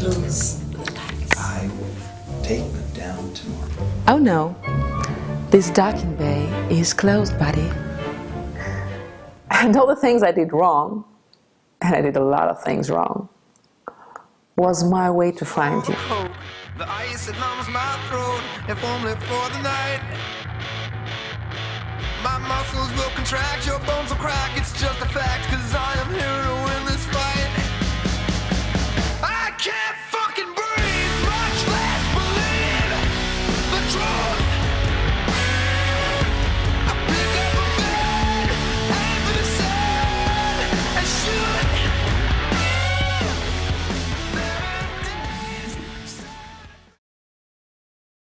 lose the lights. I will take them down tomorrow. Oh no, this docking bay is closed, buddy. And all the things I did wrong, and I did a lot of things wrong, was my way to find you. Oh, the ice that numbs my throat, if only for the night. My muscles will contract your bones.